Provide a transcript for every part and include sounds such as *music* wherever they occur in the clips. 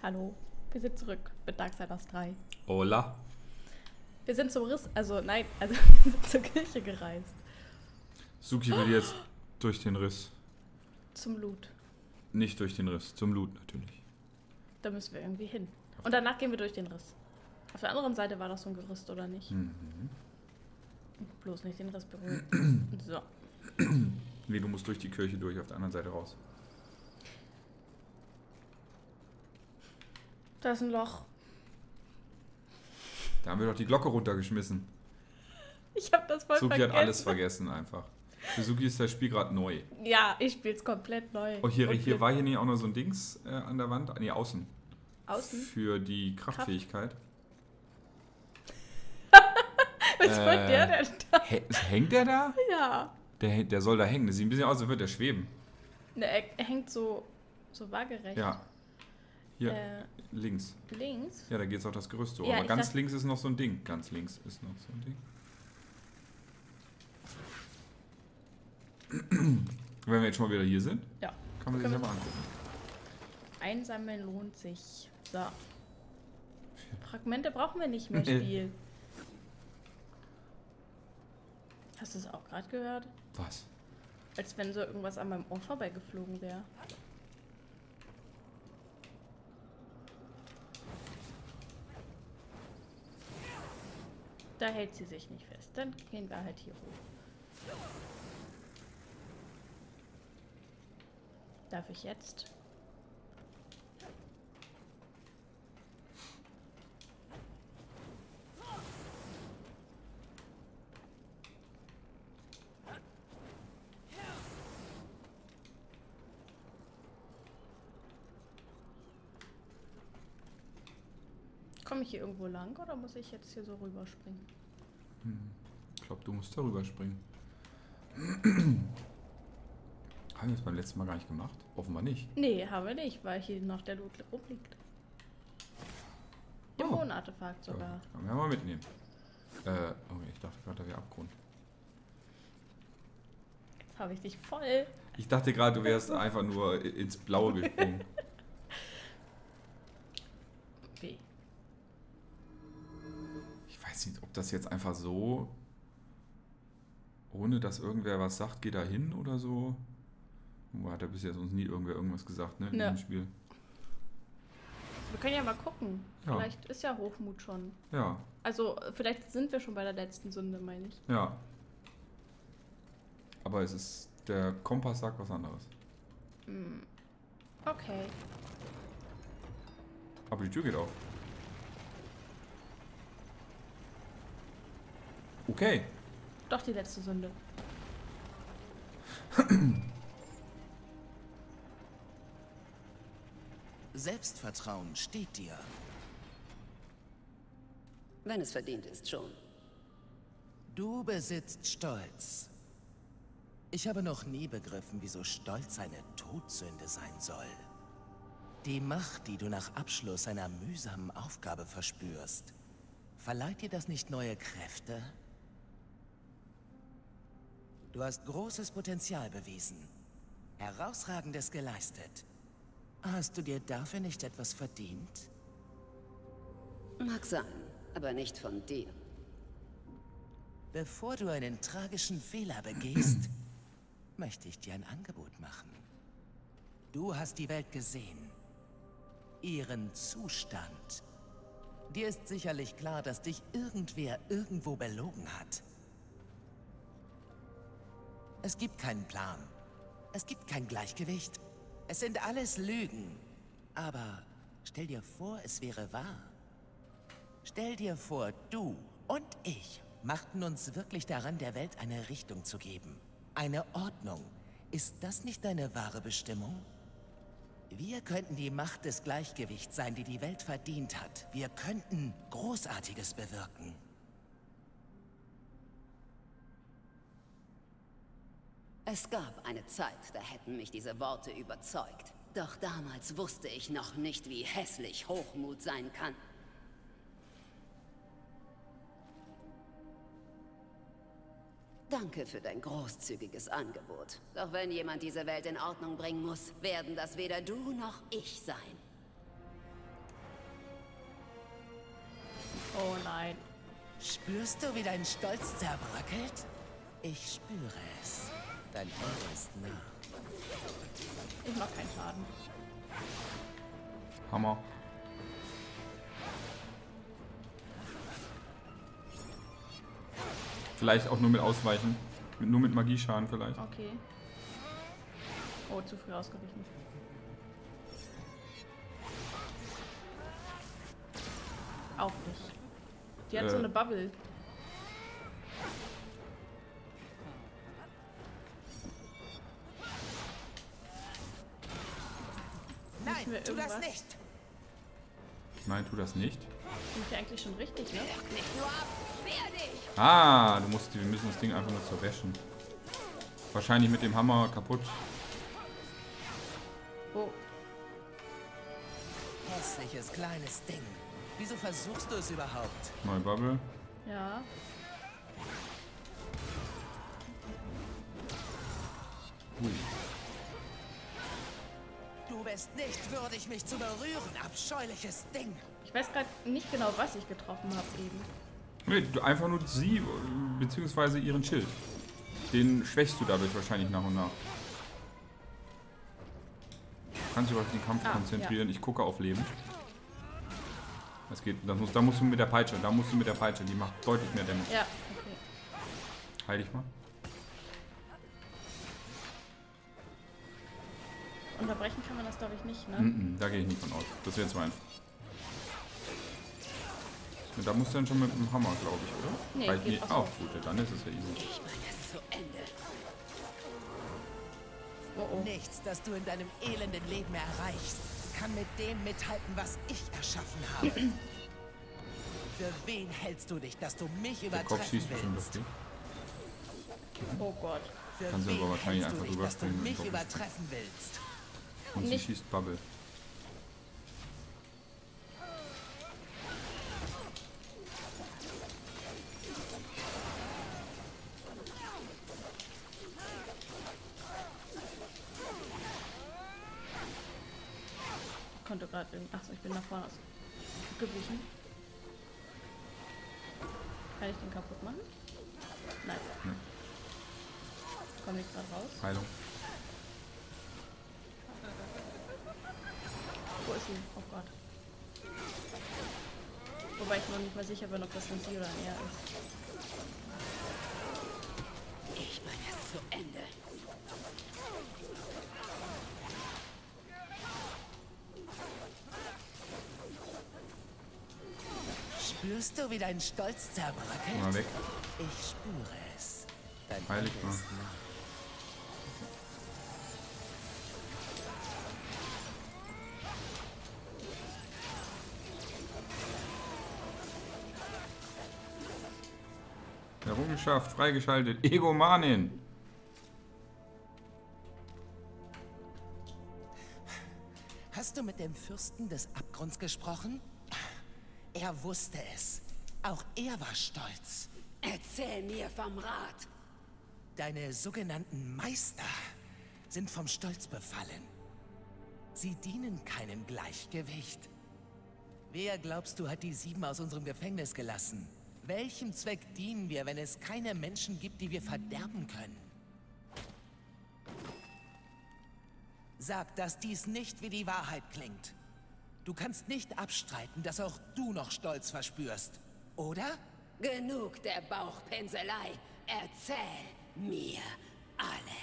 Hallo, wir sind zurück mit Darksiders 3. Hola. Wir sind zum Riss, also nein, also *laughs* wir sind zur Kirche gereist. Suki will jetzt durch den Riss. Zum Loot. Nicht durch den Riss, zum Loot natürlich. Da müssen wir irgendwie hin. Und danach gehen wir durch den Riss. Auf der anderen Seite war das so ein Gerüst, oder nicht? Mhm. Bloß nicht den Riss berühren. so. Nee, du musst durch die Kirche durch, auf der anderen Seite raus. Da ist ein Loch. Da haben wir doch die Glocke runtergeschmissen. Ich habe das voll Suki vergessen. hat alles vergessen einfach. Für Suki ist das Spiel gerade neu. Ja, ich spiel's komplett neu. Oh, hier, hier war hier nicht auch noch so ein Dings äh, an der Wand? Nee, außen. Außen? Für die Kraftfähigkeit. *laughs* Was Äh. wollt der denn da? Hä- hängt der da? Ja. Der, der soll da hängen. Das sieht ein bisschen aus, als würde der schweben. Ne, er, er hängt so, so waagerecht. Ja. Hier, Äh, links. links. Ja, da geht es auf das Gerüst so. Ja, Aber ganz links ist noch so ein Ding. Ganz links ist noch so ein Ding. Wenn wir jetzt schon mal wieder hier sind, Ja. kann man sich das mal angucken. Einsammeln lohnt sich. So. Fragmente brauchen wir nicht mehr. Spiel. Hast du es auch gerade gehört? Was? Als wenn so irgendwas an meinem Ohr vorbeigeflogen wäre. Da hält sie sich nicht fest. Dann gehen wir halt hier hoch. Darf ich jetzt? Komme ich hier irgendwo lang oder muss ich jetzt hier so rüberspringen? Ich glaube, du musst darüber springen. *clears throat* Haben wir das beim letzten Mal gar nicht gemacht? Offenbar nicht. Nee, haben wir nicht, weil hier noch der Loot rumliegt. Oh. Dämonenartefakt sogar. Können wir mal mitnehmen. Äh, okay, ich dachte gerade, da wäre Abgrund. Jetzt habe ich dich voll. Ich dachte gerade, du wärst einfach nur ins Blaue gesprungen. *laughs* Weh. Ich weiß nicht, ob das jetzt einfach so, ohne dass irgendwer was sagt, geht da hin oder so. Wo hat ja bis jetzt uns nie irgendwer irgendwas gesagt, ne? In Ja. diesem Spiel. Wir können ja mal gucken. Ja. Vielleicht ist ja Hochmut schon. Ja, Also, vielleicht sind wir schon bei der letzten Sünde, meine ich. ja. Aber es ist, der Kompass sagt was anderes. Hm. Okay. Aber die Tür geht auf. Okay. Doch die letzte Sünde. Selbstvertrauen steht dir. Wenn es verdient ist, schon. Du besitzt Stolz. Ich habe noch nie begriffen, wieso Stolz eine Todsünde sein soll. Die Macht, die du nach Abschluss einer mühsamen Aufgabe verspürst, verleiht dir das nicht neue Kräfte? Du hast großes Potenzial bewiesen, herausragendes geleistet. Hast du dir dafür nicht etwas verdient? Mag sein, aber nicht von dir. Bevor du einen tragischen Fehler begehst, *clears throat* möchte ich dir ein Angebot machen. Du hast die Welt gesehen. Ihren Zustand. Dir ist sicherlich klar, dass dich irgendwer irgendwo belogen hat. Es gibt keinen Plan. Es gibt kein Gleichgewicht. Es sind alles Lügen. Aber stell dir vor, es wäre wahr. Stell dir vor, du und ich machten uns wirklich daran, der Welt eine Richtung zu geben. Eine Ordnung. Ist das nicht deine wahre Bestimmung? Wir könnten die Macht des Gleichgewichts sein, die die Welt verdient hat. Wir könnten Großartiges bewirken. Es gab eine Zeit, da hätten mich diese Worte überzeugt. Doch damals wusste ich noch nicht, wie hässlich Hochmut sein kann. Danke für dein großzügiges Angebot. Doch wenn jemand diese Welt in Ordnung bringen muss, werden das weder du noch ich sein. Oh nein. Spürst du, wie dein Stolz zerbröckelt? Ich spüre es. Dein Ende ist nah. Ich mach keinen Schaden. Hammer. Vielleicht auch nur mit Ausweichen. Mit, nur mit Magieschaden vielleicht. Okay. Oh, zu früh ausgewichen. Auch nicht. Die hat so Äh. eine Bubble. Tu das irgendwas? nicht! Nein, tu das nicht. Bin ich eigentlich schon richtig, ne? Nicht nur ab, wehr dich! Ah, du musst, wir müssen das Ding einfach nur zerwäschen. Wahrscheinlich mit dem Hammer kaputt. Oh, Hässliches kleines Ding. Wieso versuchst du es überhaupt? Neue Bubble. ja. Ui. Du bist nicht würdig, mich zu berühren, abscheuliches Ding. Ich weiß gerade nicht genau, was ich getroffen habe eben. Nee, du, einfach nur sie, äh, beziehungsweise ihren Schild. Den schwächst du dadurch wahrscheinlich nach und nach. Du kannst dich auf den Kampf Ah, konzentrieren. Ich gucke auf Leben. Das geht, das muss, da musst du mit der Peitsche, da musst du mit der Peitsche, die macht deutlich mehr Damage. Ja, okay. Heil dich mal. Unterbrechen kann man das, glaube ich, nicht, ne? Mm -mm, da gehe ich nicht von aus. Das wäre zu einfach. Ja, Da musst du dann schon mit dem Hammer, glaube ich, oder? Nee, Reicht geht nicht. auch Oh, gut, ja, dann ist es ja easy. Ich bring es zu Ende. Oh, oh. Nichts, das du in deinem elenden Leben erreichst, kann mit dem mithalten, was ich erschaffen habe. *clears throat* Für wen hältst du dich, dass du mich Der Kopf übertreffen bestimmt willst? dich. Oh Gott. Für Kannst du aber wahrscheinlich einfach dich, dass du mich übertreffen willst? Und sie Nicht- schießt Bubble. Ist sie? Oh Gott. Wobei ich noch nicht mal sicher bin, ob das ein sie oder ein er ist. Ich bring es zu Ende. Spürst du, wie dein Stolz mal zerbröckelt? weg. Ich spüre es. Dein Heilig Ende Errungenschaft freigeschaltet. Egomanin. Hast du mit dem Fürsten des Abgrunds gesprochen? Er wusste es. Auch er war stolz. Erzähl mir vom Rat. Deine sogenannten Meister sind vom Stolz befallen. Sie dienen keinem Gleichgewicht. Wer glaubst du hat die sieben aus unserem Gefängnis gelassen? Welchem Zweck dienen wir, wenn es keine Menschen gibt, die wir verderben können? Sag, dass dies nicht wie die Wahrheit klingt. Du kannst nicht abstreiten, dass auch du noch Stolz verspürst, oder? Genug der Bauchpinselei. Erzähl mir alles.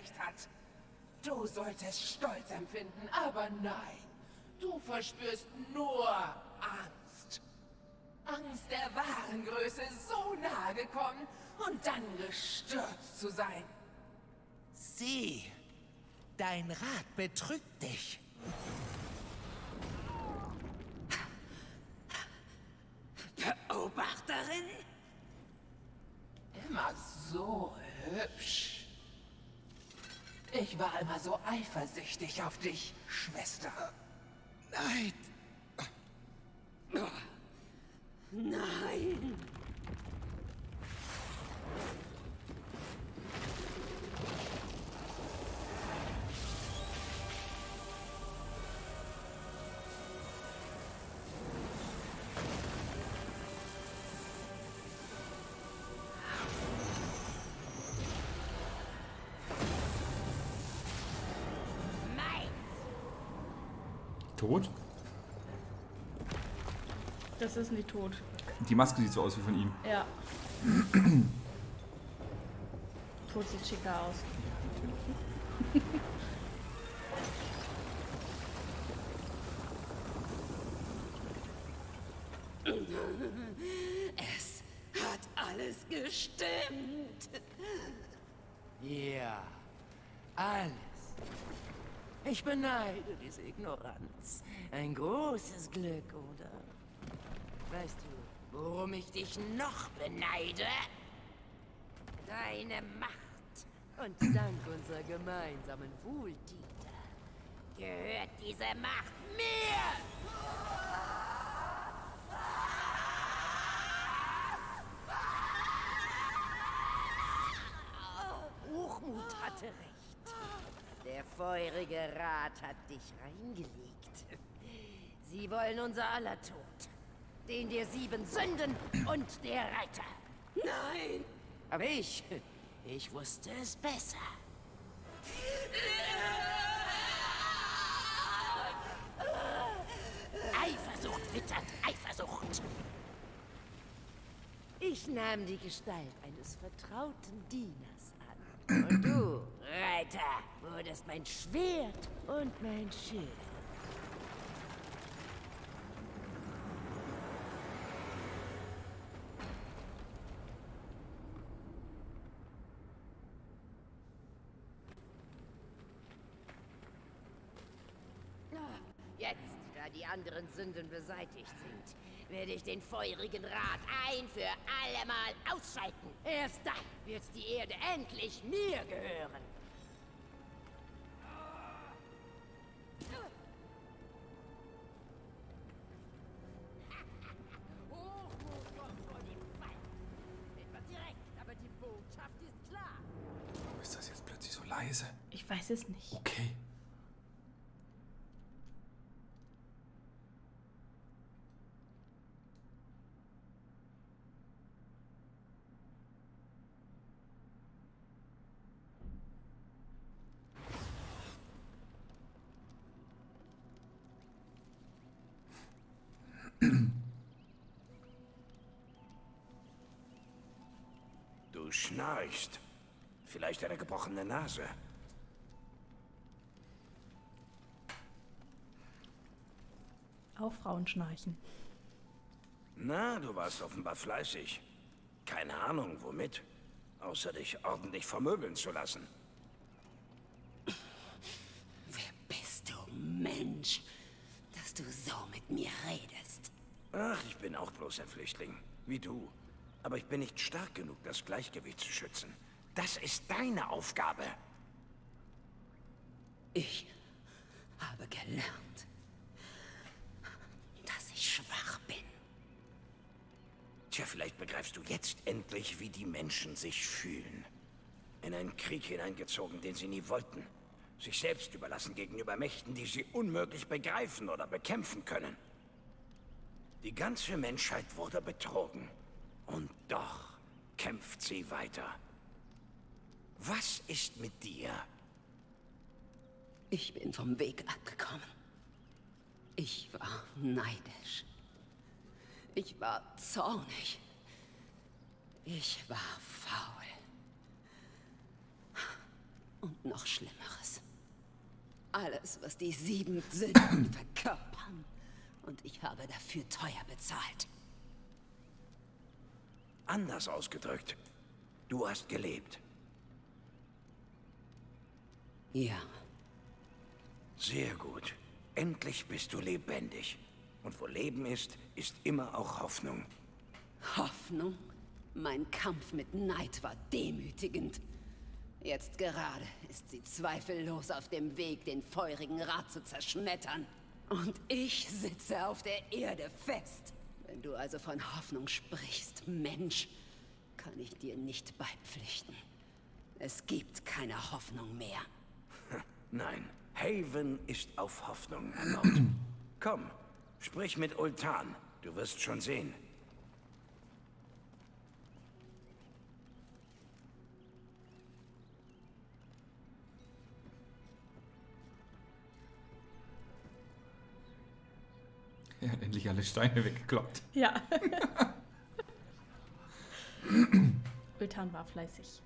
Recht hat. Du solltest Stolz empfinden, aber nein. Du verspürst nur Angst. Angst der wahren Größe so nahe gekommen und dann gestürzt zu sein. Sieh, dein Rat betrügt dich. Beobachterin? Immer so hübsch. Ich war immer so eifersüchtig auf dich, Schwester. Nein! Nein! Tot? Das ist nicht tot. Die Maske sieht so aus wie von ihm. Ja. *clears throat* tot sieht schicker aus. Es hat alles gestimmt. Ja, alles. Ich beneide diese Ignoranz. Ein großes Glück, oder? Weißt du, worum ich dich noch beneide? Deine Macht. Und dank unserer gemeinsamen Wohltäter gehört diese Macht mir! Hochmut hatte recht. Der feurige Rat hat dich reingelegt. Sie wollen unser aller Tod. Den der sieben Sünden und der Reiter. Nein! Aber ich, ich wusste es besser. Eifersucht wittert Eifersucht. Ich nahm die Gestalt eines vertrauten Dieners an. Und du, Reiter, wurdest mein Schwert und mein Schild. Jetzt, da die anderen Sünden beseitigt sind, werde ich den feurigen Rat ein für allemal ausschalten. Erst dann wird die Erde endlich mir gehören. Du schnarchst. Vielleicht eine gebrochene Nase. Auch Frauen schnarchen. Na, du warst offenbar fleißig. Keine Ahnung, womit. Außer dich ordentlich vermöbeln zu lassen. Wer bist du, Mensch, dass du so mit mir redest? Ach, ich bin auch bloß ein Flüchtling. Wie du. Aber ich bin nicht stark genug, das Gleichgewicht zu schützen. Das ist deine Aufgabe. Ich habe gelernt, dass ich schwach bin. Tja, vielleicht begreifst du jetzt endlich, wie die Menschen sich fühlen. In einen Krieg hineingezogen, den sie nie wollten. Sich selbst überlassen gegenüber Mächten, die sie unmöglich begreifen oder bekämpfen können. Die ganze Menschheit wurde betrogen. Und doch kämpft sie weiter. Was ist mit dir? Ich bin vom Weg abgekommen. Ich war neidisch. Ich war zornig. Ich war faul. Und noch Schlimmeres. Alles, was die sieben Sünden verkörpern. Und ich habe dafür teuer bezahlt. Anders ausgedrückt. Du hast gelebt. Ja, Sehr gut. Endlich bist du lebendig. Und wo Leben ist, ist immer auch Hoffnung. Hoffnung. Mein Kampf mit Neid war demütigend. Jetzt gerade ist sie zweifellos auf dem Weg, den feurigen Rat zu zerschmettern. Und ich sitze auf der Erde fest. Wenn du also von Hoffnung sprichst, Mensch, kann ich dir nicht beipflichten. Es gibt keine Hoffnung mehr. *laughs* Nein, Haven ist auf Hoffnung erbaut. *clears throat* Komm, sprich mit Ultan. Du wirst schon sehen. *laughs* Er hat endlich alle Steine weggekloppt. Ja. *laughs* Ultan war fleißig.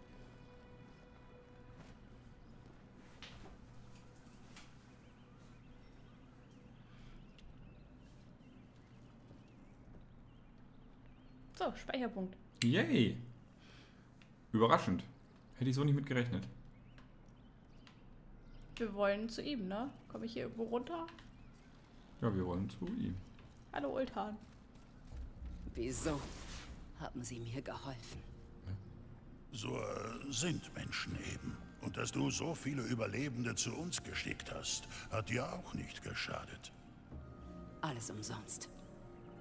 So, Speicherpunkt. Yay! Überraschend. Hätte ich so nicht mit gerechnet. Wir wollen zu ihm, ne? Komme ich hier irgendwo runter? Ja, wir wollen zu ihm. Hallo Ultan. Wieso haben Sie mir geholfen? So äh, sind Menschen eben. Und dass du so viele Überlebende zu uns geschickt hast, hat dir auch nicht geschadet. Alles umsonst.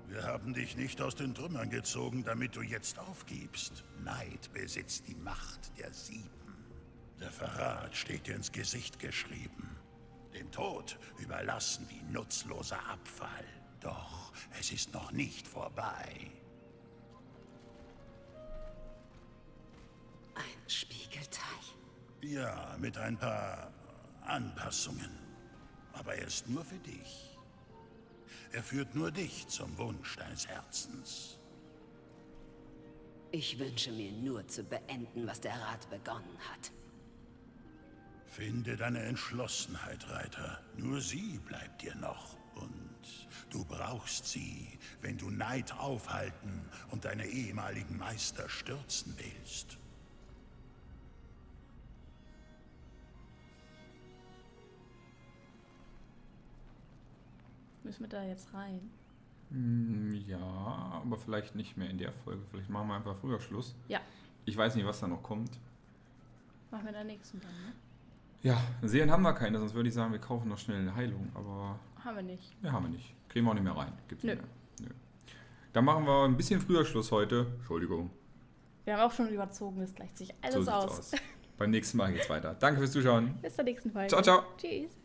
Wir haben dich nicht aus den Trümmern gezogen, damit du jetzt aufgibst. Neid besitzt die Macht der Sieben. Der Verrat steht dir ins Gesicht geschrieben. Dem Tod überlassen wie nutzloser Abfall. Doch es ist noch nicht vorbei. Ein Spiegelteich. Ja, mit ein paar Anpassungen. Aber er ist nur für dich. Er führt nur dich zum Wunsch deines Herzens. Ich wünsche mir nur zu beenden, was der Rat begonnen hat. Finde deine Entschlossenheit, Reiter. Nur sie bleibt dir noch. Und du brauchst sie, wenn du Neid aufhalten und deine ehemaligen Meister stürzen willst. Müssen wir da jetzt rein? Hm, Ja, aber vielleicht nicht mehr in der Folge. Vielleicht machen wir einfach früher Schluss. Ja, Ich weiß nicht, was da noch kommt. machen wir in der nächsten dann, ne? Ja, Seelen haben wir keine, sonst würde ich sagen, wir kaufen noch schnell eine Heilung. Aber Haben wir nicht. ja, haben wir nicht. Kriegen wir auch nicht mehr rein. Gibt's nicht Nö. mehr. Nö. Dann machen wir ein bisschen früher Schluss heute. Entschuldigung. Wir haben auch schon überzogen, es gleicht sich alles so aus. aus. Beim nächsten Mal geht's weiter. Danke fürs Zuschauen. Bis zur nächsten Folge. Ciao, ciao. Tschüss.